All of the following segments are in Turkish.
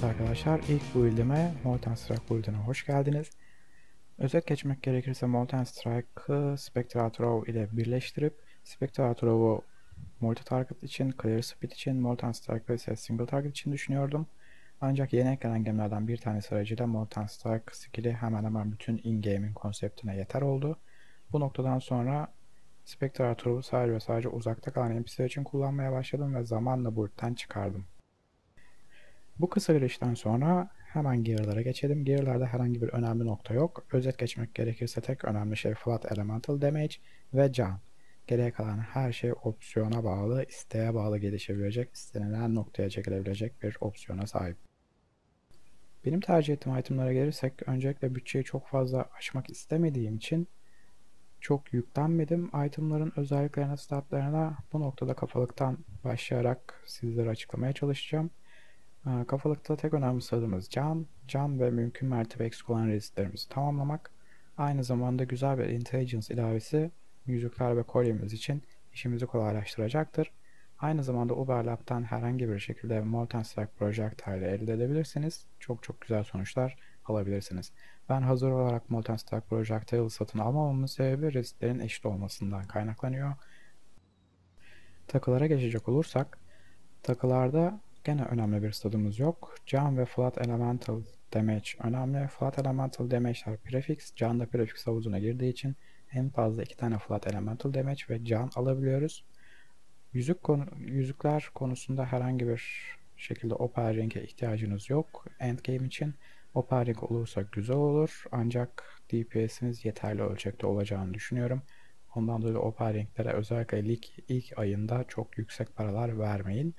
Evet arkadaşlar ilk build'ime Molten Strike build'ine hoş geldiniz. Özet geçmek gerekirse Molten Strike'ı Spectral Throw ile birleştirip Spectral Throw'u multi target için, Clear Speed için, Molten Strike'ı ise single target için düşünüyordum. Ancak yeni eklenen gemilerden bir tanesi aracıyla Molten Strike skill'i hemen hemen bütün in-game'in konseptine yeter oldu. Bu noktadan sonra Spectral Throw'u sadece ve sadece uzakta kalan NPC'ler için kullanmaya başladım ve zamanla build'den çıkardım. Bu kısa girişten sonra hemen gear'lara geçelim. Gear'larda herhangi bir önemli nokta yok. Özet geçmek gerekirse tek önemli şey Flat Elemental Damage ve can. Geriye kalan her şey opsiyona bağlı, isteğe bağlı gelişebilecek, istenilen noktaya çekilebilecek bir opsiyona sahip. Benim tercih ettiğim itemlara gelirsek öncelikle bütçeyi çok fazla aşmak istemediğim için çok yüklenmedim. Itemların özelliklerine, statlarına bu noktada kafalıktan başlayarak sizlere açıklamaya çalışacağım. Ee, kafalıkta tek önemli sırrımız can, can ve mümkün mertebe eksik olan rezistlerimizi tamamlamak. Aynı zamanda güzel bir intelligence ilavesi yüzükler ve kolyemiz için işimizi kolaylaştıracaktır. Aynı zamanda Uberlab'dan herhangi bir şekilde Molten Strike Projectile elde edebilirsiniz. Çok çok güzel sonuçlar alabilirsiniz. Ben hazır olarak Molten Strike Projectile satın almamamın sebebi rezistlerin eşit olmasından kaynaklanıyor. Takılara geçecek olursak, takılarda Gene önemli bir stadımız yok. Can ve Flat Elemental Damage önemli. Flat Elemental Damage'ler prefix. Can da prefix havuzuna girdiği için en fazla iki tane Flat Elemental Damage ve can alabiliyoruz. Yüzük konu, yüzükler konusunda herhangi bir şekilde Opal Ring'e ihtiyacınız yok. Endgame için Opal Ring olursa güzel olur. Ancak DPS'iniz yeterli ölçekte olacağını düşünüyorum. Ondan dolayı Opal Ring'lere özellikle lig ilk ayında çok yüksek paralar vermeyin.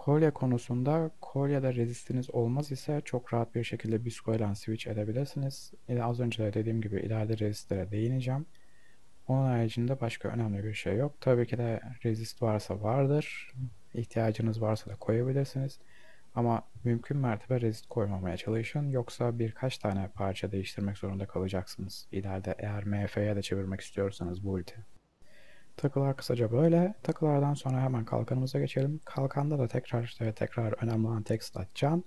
Kolye konusunda kolyede rezistiniz olmaz ise çok rahat bir şekilde Bisco ile switch edebilirsiniz. Az önce de dediğim gibi ileride rezistlere değineceğim. Onun haricinde başka önemli bir şey yok. Tabii ki de rezist varsa vardır. İhtiyacınız varsa da koyabilirsiniz. Ama mümkün mertebe rezist koymamaya çalışın. Yoksa birkaç tane parça değiştirmek zorunda kalacaksınız. İleride eğer MF'ye de çevirmek istiyorsanız bu ulti. Takılar kısaca böyle. Takılardan sonra hemen kalkanımıza geçelim. Kalkanda da tekrar ve tekrar önemli olan tek stat can.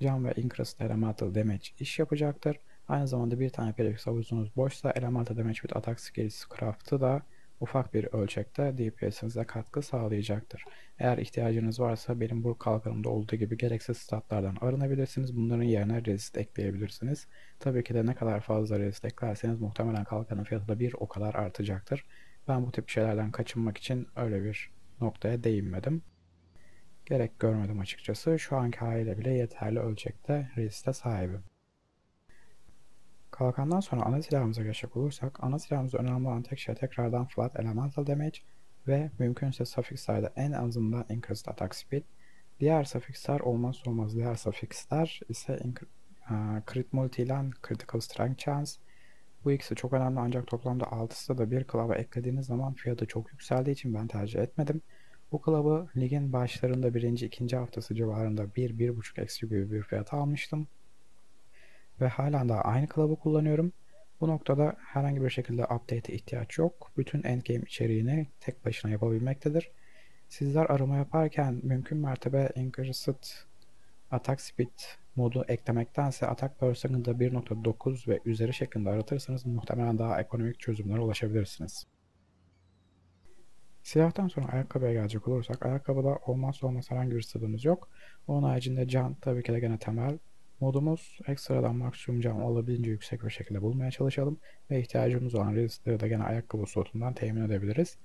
Can ve Increased Elemental Damage iş yapacaktır. Aynı zamanda bir tane prefix havuzunuz boşsa Elemental Damage with Attack Skills Craft'ı da ufak bir ölçekte DPS'inize katkı sağlayacaktır. Eğer ihtiyacınız varsa benim bu kalkanımda olduğu gibi gereksiz statlardan arınabilirsiniz. Bunların yerine resist ekleyebilirsiniz. Tabii ki de ne kadar fazla resist eklerseniz muhtemelen kalkanın fiyatı da bir o kadar artacaktır. Ben bu tip şeylerden kaçınmak için öyle bir noktaya değinmedim. Gerek görmedim açıkçası. Şu anki haliyle bile yeterli ölçekte resiste sahibim. Kalkandan sonra ana silahımıza geçecek olursak, ana silahımızda önemli olan tek şey tekrardan flat elemental damage ve mümkünse suffixlerde en azından increased attack speed. Diğer suffixler olmazsa olmaz diğer suffixler ise crit multi ile critical strength chance, bu ikisi çok önemli ancak toplamda 6'sı da bir klaba eklediğiniz zaman fiyatı çok yükseldiği için ben tercih etmedim. Bu klabı ligin başlarında birinci, ikinci haftası civarında 1-1.5 eksi gibi bir fiyat almıştım. Ve hala da aynı klabı kullanıyorum. Bu noktada herhangi bir şekilde update'e ihtiyaç yok. Bütün endgame içeriğini tek başına yapabilmektedir. Sizler arama yaparken mümkün mertebe Increased Attack Speed modu eklemektense atak person'ında 1.9 ve üzeri şeklinde aratırsanız muhtemelen daha ekonomik çözümlere ulaşabilirsiniz. Silahtan sonra ayakkabıya gelecek olursak ayakkabıda olmazsa olmaz herhangi bir stadımız yok. Onun haricinde can tabii ki de gene temel. Modumuz ekstradan maksimum can olabildiğince yüksek bir şekilde bulmaya çalışalım ve ihtiyacımız olan resistleri de gene ayakkabı slotundan temin edebiliriz.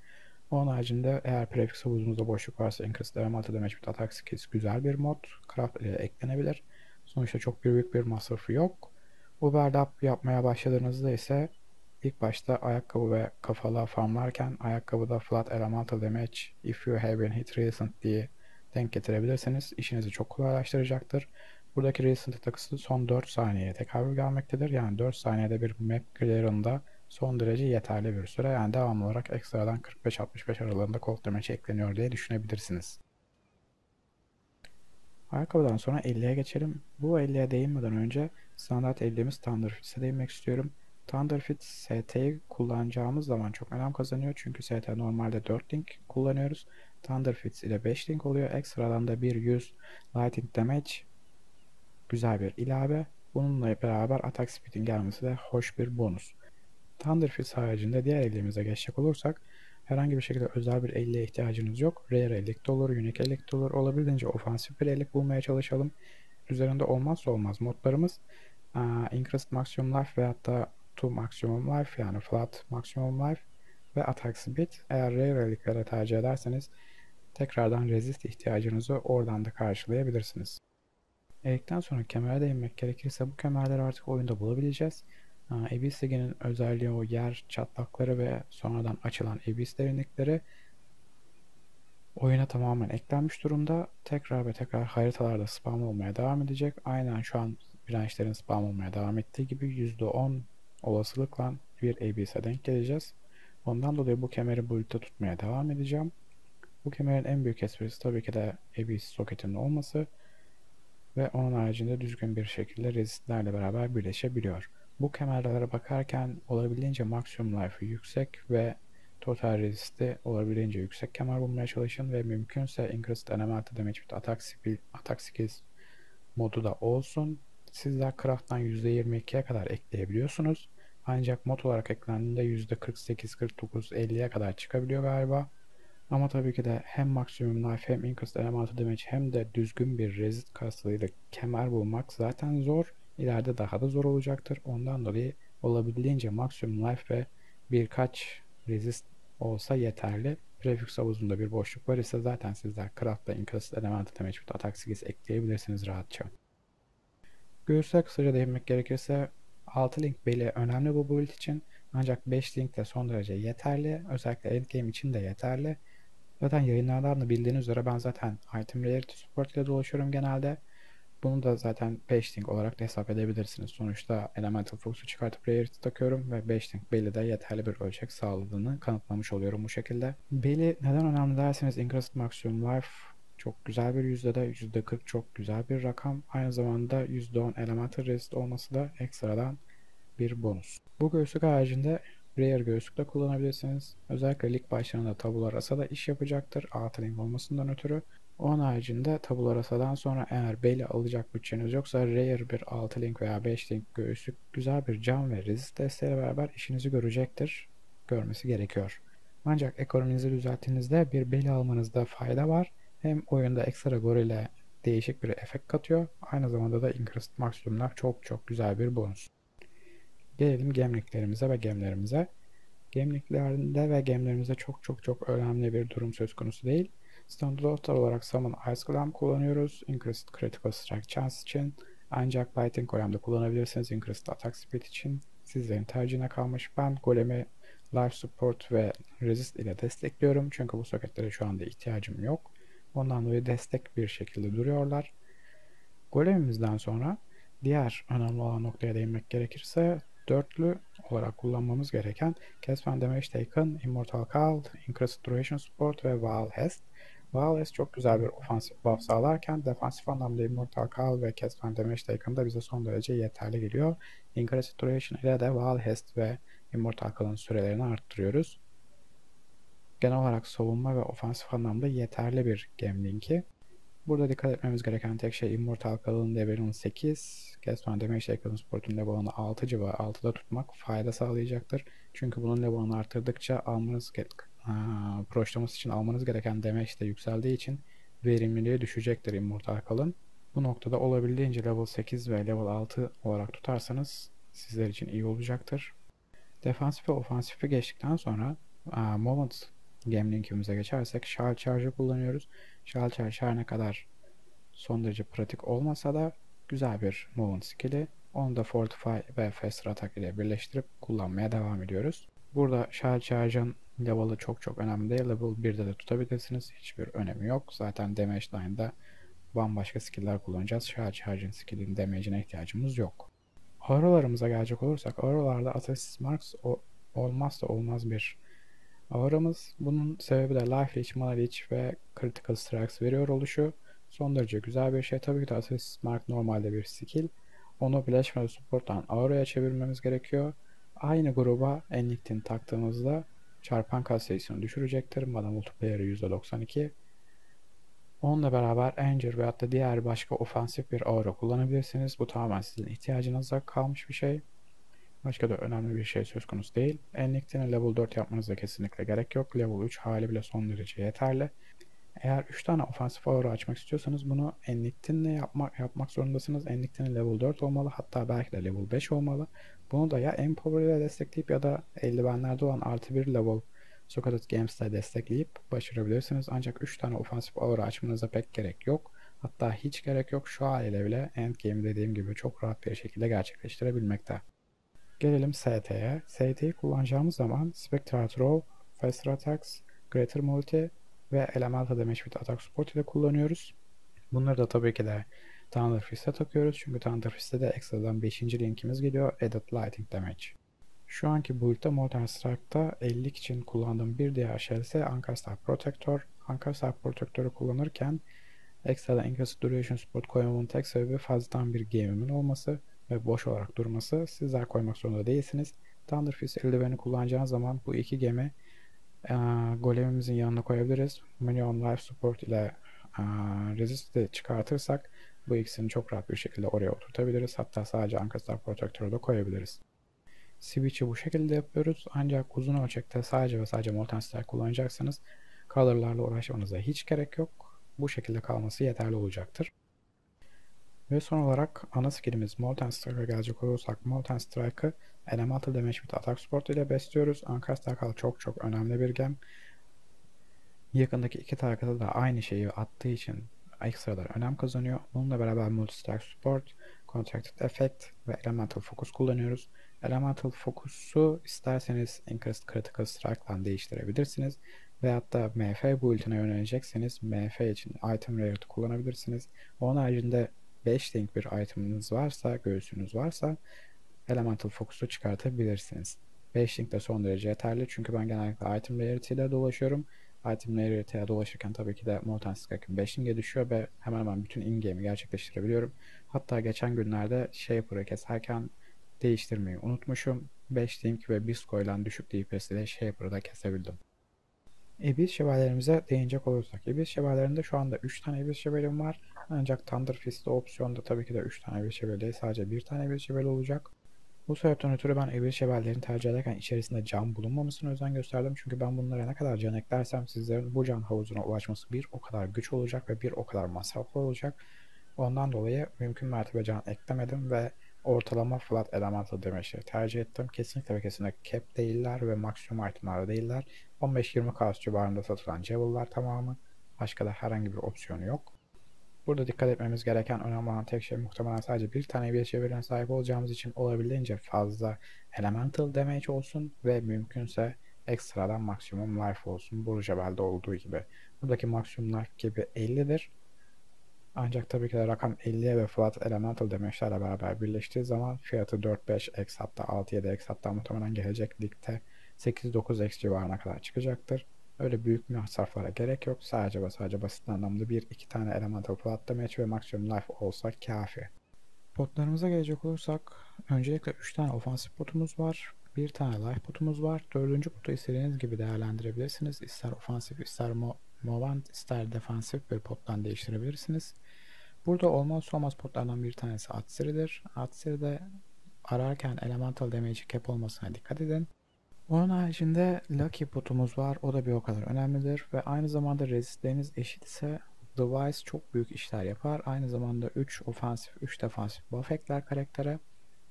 Onun haricinde eğer prefix havuzumuzda boşluk varsa Increased Elemental Damage with Attack Skills güzel bir mod. Craft ile eklenebilir. Sonuçta çok büyük bir masrafı yok. Uber yapmaya başladığınızda ise ilk başta ayakkabı ve kafalığa farmlarken ayakkabıda flat elemental damage if you have been hit recent diye denk getirebilirseniz işinizi çok kolaylaştıracaktır. Buradaki recent takısı son 4 saniyeye tekabül gelmektedir. Yani 4 saniyede bir map clear'ında son derece yeterli bir süre. Yani devamlı olarak ekstradan 45-65 aralığında cold damage ekleniyor diye düşünebilirsiniz. Ayakkabıdan sonra 50'ye geçelim. Bu 50'ye değinmeden önce standart 50'miz Thunderfit'e değinmek istiyorum. Thunderfit ST'yi kullanacağımız zaman çok önem kazanıyor. Çünkü ST normalde 4 link kullanıyoruz. Thunder Fits ile 5 link oluyor. Ekstradan da bir 100 Lightning Damage güzel bir ilave. Bununla beraber Attack Speed'in gelmesi de hoş bir bonus. Thunder Fits haricinde diğer elimize geçecek olursak herhangi bir şekilde özel bir elle ihtiyacınız yok. Rare ellik de olur, unique ellik de olur. Olabildiğince ofansif bir ellik bulmaya çalışalım. Üzerinde olmazsa olmaz modlarımız uh, Increased Maximum Life ve hatta To Maximum Life yani Flat Maximum Life ve Attack Speed. Eğer Rare ellikleri tercih ederseniz tekrardan Resist ihtiyacınızı oradan da karşılayabilirsiniz. Elikten sonra kemere değinmek gerekirse bu kemerleri artık oyunda bulabileceğiz. Abyss Ligi'nin özelliği o yer çatlakları ve sonradan açılan Abyss derinlikleri oyuna tamamen eklenmiş durumda. Tekrar ve tekrar haritalarda spam olmaya devam edecek. Aynen şu an branchlerin spam olmaya devam ettiği gibi %10 olasılıkla bir Abyss'e denk geleceğiz. Ondan dolayı bu kemeri build'de tutmaya devam edeceğim. Bu kemerin en büyük esprisi tabii ki de Abyss soketinin olması ve onun haricinde düzgün bir şekilde rezistlerle beraber birleşebiliyor. Bu kemerlere bakarken olabildiğince maksimum life'ı yüksek ve total resisti olabildiğince yüksek kemer bulmaya çalışın ve mümkünse increased elemental damage with attack, speed, attack skills modu da olsun. Sizler craft'tan %22'ye kadar ekleyebiliyorsunuz. Ancak mod olarak eklendiğinde %48, 49, 50'ye kadar çıkabiliyor galiba. Ama tabii ki de hem maksimum life hem increased elemental damage hem de düzgün bir resist kaslarıyla kemer bulmak zaten zor. İleride daha da zor olacaktır. Ondan dolayı olabildiğince maksimum life ve birkaç resist olsa yeterli. Prefix havuzunda bir boşluk var ise zaten sizler craft'la increased elemental damage with attack skills ekleyebilirsiniz rahatça. Göğüsler kısaca değinmek gerekirse 6 link beli önemli bu build için. Ancak 5 link de son derece yeterli. Özellikle endgame için de yeterli. Zaten yayınlardan da bildiğiniz üzere ben zaten item rarity support ile dolaşıyorum genelde. Bunu da zaten 5 link olarak da hesap edebilirsiniz. Sonuçta Elemental Flux'u çıkartıp Rarity takıyorum ve 5 link belli de yeterli bir ölçek sağladığını kanıtlamış oluyorum bu şekilde. Belli neden önemli derseniz Increased Maximum Life çok güzel bir yüzde de %40 çok güzel bir rakam. Aynı zamanda %10 Elemental Resist olması da ekstradan bir bonus. Bu göğüslük haricinde Rare göğüslük de kullanabilirsiniz. Özellikle lig başlarında tabula rasa da iş yapacaktır. Altı link olmasından ötürü. Onun haricinde tabula rasadan sonra eğer belli alacak bütçeniz yoksa Rare bir 6 link veya 5 link göğüslük güzel bir cam ve resist desteğiyle beraber işinizi görecektir. Görmesi gerekiyor. Ancak ekonominizi düzelttiğinizde bir beli almanızda fayda var. Hem oyunda ekstra gorille değişik bir efekt katıyor. Aynı zamanda da Increased Maximum'lar çok çok güzel bir bonus. Gelelim gemliklerimize ve gemlerimize. Gemliklerinde ve gemlerimizde çok çok çok önemli bir durum söz konusu değil. Standard olarak Summon Ice Golem kullanıyoruz. Increased Critical Strike Chance için. Ancak Lightning Golem'de kullanabilirsiniz. Increased Attack Speed için. Sizlerin tercihine kalmış. Ben Golem'i Life Support ve Resist ile destekliyorum. Çünkü bu soketlere şu anda ihtiyacım yok. Ondan dolayı destek bir şekilde duruyorlar. Golemimizden sonra diğer önemli olan noktaya değinmek gerekirse dörtlü olarak kullanmamız gereken Cast Damage Taken, Immortal Call, Increased Duration Support ve Val Hest. Wallace çok güzel bir ofansif buff sağlarken defansif anlamda Immortal Call ve Cast Fan Damage bize son derece yeterli geliyor. Increased Duration ile de Val Hest ve Immortal Call'ın sürelerini arttırıyoruz. Genel olarak savunma ve ofansif anlamda yeterli bir Gemlink'i. Burada dikkat etmemiz gereken tek şey Immortal Call'ın level'ını 8, Cast Fan Damage Taken'ın sportun level'ını 6 civarı 6'da tutmak fayda sağlayacaktır. Çünkü bunun level'ını arttırdıkça almanız proşlaması için almanız gereken damage de yükseldiği için verimliliği düşecektir Immortal Kalın. Bu noktada olabildiğince level 8 ve level 6 olarak tutarsanız sizler için iyi olacaktır. Defansif ve ofansifi geçtikten sonra uh, Moment Game Link'imize geçersek Shell Charge'ı kullanıyoruz. Shell Charge her ne kadar son derece pratik olmasa da güzel bir Moment skill'i. Onu da Fortify ve Fast Attack ile birleştirip kullanmaya devam ediyoruz. Burada Shell Charge'ın Level'ı çok çok önemli değil. Level 1'de de tutabilirsiniz. Hiçbir önemi yok. Zaten damage line'da bambaşka skill'ler kullanacağız. Charge Charge'in skill'in damage'ine ihtiyacımız yok. Auralarımıza gelecek olursak auralarda Assassin's Marks olmazsa olmaz bir auramız. Bunun sebebi de Life Leech, Mana Leech ve Critical Strikes veriyor oluşu. Son derece güzel bir şey. Tabii ki de Assassin's Mark normalde bir skill. Onu ve Support'tan auraya çevirmemiz gerekiyor. Aynı gruba Enlighten taktığımızda çarpan kas sayısını düşürecektir. Mana multiplayer'ı %92. Onunla beraber Anger veyahut da diğer başka ofansif bir aura kullanabilirsiniz. Bu tamamen sizin ihtiyacınıza kalmış bir şey. Başka da önemli bir şey söz konusu değil. Enliktini level 4 yapmanıza kesinlikle gerek yok. Level 3 hali bile son derece yeterli. Eğer 3 tane ofansif aura açmak istiyorsanız bunu Enliktin'le yapmak, yapmak zorundasınız. Enliktin'in level 4 olmalı. Hatta belki de level 5 olmalı. Bunu da ya Empower ile destekleyip ya da eldivenlerde olan artı bir level Socrates Games'te destekleyip başarabilirsiniz. Ancak 3 tane ofansif aura açmanıza pek gerek yok. Hatta hiç gerek yok. Şu haliyle bile endgame dediğim gibi çok rahat bir şekilde gerçekleştirebilmekte. Gelelim ST'ye. ST'yi kullanacağımız zaman Spectral Throw, Faster Attacks, Greater Multi ve Elemental Damage with Attack Support ile kullanıyoruz. Bunları da tabii ki de Thunder Fist'e takıyoruz. Çünkü Thunder Fist'e de ekstradan 5. linkimiz geliyor. Added Lighting Damage. Şu anki build'da Modern Strike'da 50 için kullandığım bir diğer şey ise Ankastar Protector. Ankastar Protector'ı kullanırken ekstradan Increased Duration Support koymamın tek sebebi fazladan bir game'imin olması ve boş olarak durması. Sizler koymak zorunda değilsiniz. Thunder Fist eldiveni kullanacağınız zaman bu iki gemi e, golemimizin yanına koyabiliriz. Minion Life Support ile e, Resist'i çıkartırsak bu ikisini çok rahat bir şekilde oraya oturtabiliriz. Hatta sadece Ankastar Protector'u da koyabiliriz. Switch'i bu şekilde yapıyoruz. Ancak uzun ölçekte sadece ve sadece Molten Strike kullanacaksanız color'larla uğraşmanıza hiç gerek yok. Bu şekilde kalması yeterli olacaktır. Ve son olarak ana skillimiz Molten Strike'a gelecek olursak Molten Strike'ı Elemental Damage with Attack Support ile besliyoruz. Ankastar çok çok önemli bir gem. Yakındaki iki target'a da aynı şeyi attığı için ekstralar önem kazanıyor. Bununla beraber Multi Strike Support, Contracted Effect ve Elemental Focus kullanıyoruz. Elemental Focus'u isterseniz Increased Critical Strike'dan değiştirebilirsiniz. Veyahut da MF build'ine yönelecekseniz MF için Item Rarity kullanabilirsiniz. Onun haricinde 5 link bir item'ınız varsa, göğsünüz varsa Elemental Focus'u çıkartabilirsiniz. 5 link de son derece yeterli çünkü ben genellikle Item Rarity ile dolaşıyorum. Item Rarity'ye dolaşırken tabii ki de Molten Strike'ın 5 link'e düşüyor ve hemen hemen bütün in-game'i gerçekleştirebiliyorum. Hatta geçen günlerde Shaper'ı keserken değiştirmeyi unutmuşum. 5 link ve Bisco ile düşük DPS ile Shaper'ı da kesebildim. Ibis şevalyelerimize değinecek olursak. Ibis şevalyelerinde şu anda 3 tane Ibis şevalyem var. Ancak Thunder Fist'te opsiyonda tabii ki de 3 tane Ibis şevalye değil sadece 1 tane Ibis şevalye olacak. Bu sebepten ötürü ben Ibis şevalyelerini tercih ederken içerisinde can bulunmamasına özen gösterdim. Çünkü ben bunlara ne kadar can eklersem sizlerin bu can havuzuna ulaşması bir o kadar güç olacak ve bir o kadar masraflı olacak. Ondan dolayı mümkün mertebe can eklemedim ve ortalama flat elemental damage'leri tercih ettim. Kesinlikle ve kesinlikle cap değiller ve maksimum itemlarda değiller. 15-20 kaos civarında satılan Javel'lar tamamı. Başka da herhangi bir opsiyonu yok. Burada dikkat etmemiz gereken önemli olan tek şey muhtemelen sadece bir tane bir çevirine sahip olacağımız için olabildiğince fazla elemental damage olsun ve mümkünse ekstradan maksimum life olsun. Bu Jebel'de olduğu gibi. Buradaki maksimum life gibi 50'dir. Ancak tabii ki de rakam 50'ye ve flat elemental damage'lerle beraber birleştiği zaman fiyatı 4-5x hatta 6-7x hatta muhtemelen gelecek ligde 8-9x civarına kadar çıkacaktır. Öyle büyük masraflara gerek yok. Sadece ve sadece basit anlamda bir iki tane elemental flat damage ve maksimum life olsa kafi. Potlarımıza gelecek olursak öncelikle 3 tane ofansif potumuz var. Bir tane life potumuz var. Dördüncü potu istediğiniz gibi değerlendirebilirsiniz. İster ofansif ister mo movant ister defansif bir pottan değiştirebilirsiniz. Burada olmazsa olmaz potlardan bir tanesi Atsiri'dir. Atsiri'de ararken elemental damage cap olmasına dikkat edin. Onun haricinde Lucky potumuz var. O da bir o kadar önemlidir. Ve aynı zamanda resistleriniz eşit ise Device çok büyük işler yapar. Aynı zamanda 3 ofansif, 3 defansif buff ekler karaktere.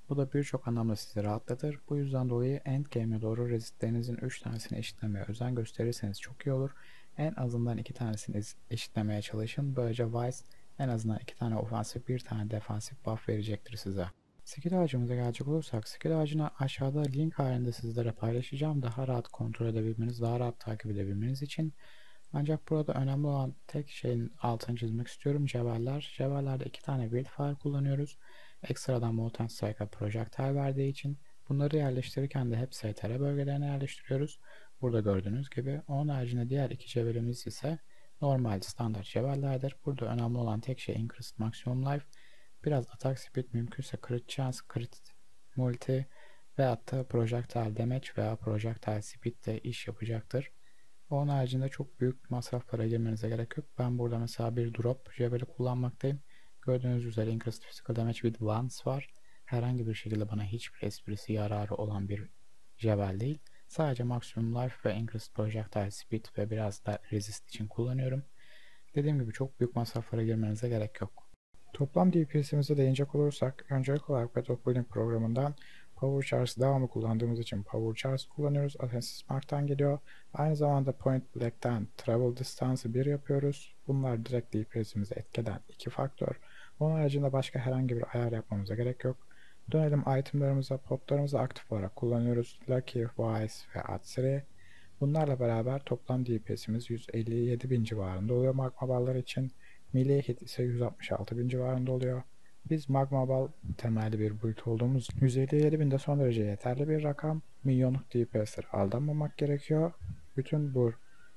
Bu da birçok anlamda sizi rahatlatır. Bu yüzden dolayı endgame'e doğru resistlerinizin 3 tanesini eşitlemeye özen gösterirseniz çok iyi olur. En azından 2 tanesini eşitlemeye çalışın. Böylece Vice en azından 2 tane ofansif, 1 tane defansif buff verecektir size. Skill ağacımıza gelecek olursak skill ağacını aşağıda link halinde sizlere paylaşacağım. Daha rahat kontrol edebilmeniz, daha rahat takip edebilmeniz için. Ancak burada önemli olan tek şeyin altını çizmek istiyorum. Cevaller. Cevallerde iki tane build file kullanıyoruz. Ekstradan Molten Strike'a projectile verdiği için bunları yerleştirirken de hep STR bölgelerine yerleştiriyoruz. Burada gördüğünüz gibi. Onun haricinde diğer iki cevelimiz ise normal standart cevellerdir. Burada önemli olan tek şey Increased Maximum Life Biraz atak speed mümkünse crit chance, crit multi Veyahut da projectile damage veya projectile speed de iş yapacaktır. Onun haricinde çok büyük masraflara girmenize gerek yok. Ben burada mesela bir drop jebeli kullanmaktayım. Gördüğünüz üzere increased physical damage with once var. Herhangi bir şekilde bana hiçbir esprisi yararı olan bir jebel değil. Sadece maximum life ve increased projectile speed ve biraz da resist için kullanıyorum. Dediğim gibi çok büyük masraflara girmenize gerek yok. Toplam DPS'imize değinecek olursak öncelik olarak Battle Building programından Power Charge'ı devamlı kullandığımız için Power Charge kullanıyoruz. Offensive Mark'tan geliyor. Aynı zamanda Point Black'ten Travel Distance'ı 1 yapıyoruz. Bunlar direkt DPS'imizi etkeden iki faktör. Onun haricinde başka herhangi bir ayar yapmamıza gerek yok. Dönelim itemlarımıza, potlarımızı aktif olarak kullanıyoruz. Lucky, Wise ve Atsiri. Bunlarla beraber toplam DPS'imiz 157 bin civarında oluyor magma ballar için. Melee hit ise 166 bin civarında oluyor. Biz magma bal temelli bir build olduğumuz 157 bin de son derece yeterli bir rakam. Milyonluk DPS'lere aldanmamak gerekiyor. Bütün bu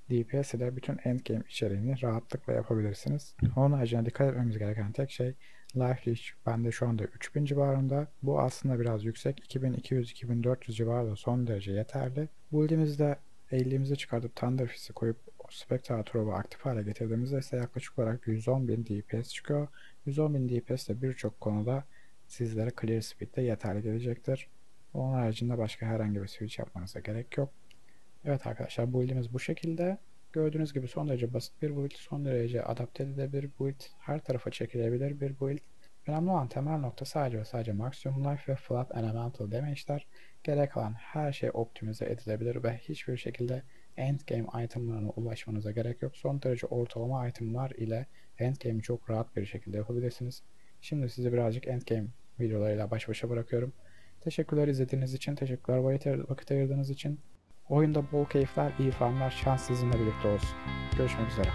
DPS ile bütün endgame içeriğini rahatlıkla yapabilirsiniz. Onun haricinde dikkat etmemiz gereken tek şey Life Reach bende şu anda 3000 civarında. Bu aslında biraz yüksek. 2200-2400 civarında son derece yeterli. Build'imizde 50'imizi çıkartıp Thunder Fist'i koyup Spectre Trove'u aktif hale getirdiğimizde ise yaklaşık olarak 110.000 DPS çıkıyor. 110.000 DPS de birçok konuda sizlere Clear Speed'de yeterli gelecektir. Onun haricinde başka herhangi bir switch yapmanıza gerek yok. Evet arkadaşlar build'imiz bu şekilde. Gördüğünüz gibi son derece basit bir build, son derece adapte edilebilir build, her tarafa çekilebilir bir build. Önemli olan temel nokta sadece ve sadece maximum life ve flat elemental damage'ler. Gerek kalan her şey optimize edilebilir ve hiçbir şekilde endgame itemlarına ulaşmanıza gerek yok. Son derece ortalama itemlar ile endgame'i çok rahat bir şekilde yapabilirsiniz. Şimdi sizi birazcık endgame videolarıyla baş başa bırakıyorum. Teşekkürler izlediğiniz için, teşekkürler vakit ayırdığınız için. Oyunda bol keyifler, iyi fanlar, şans sizinle birlikte olsun. Görüşmek üzere.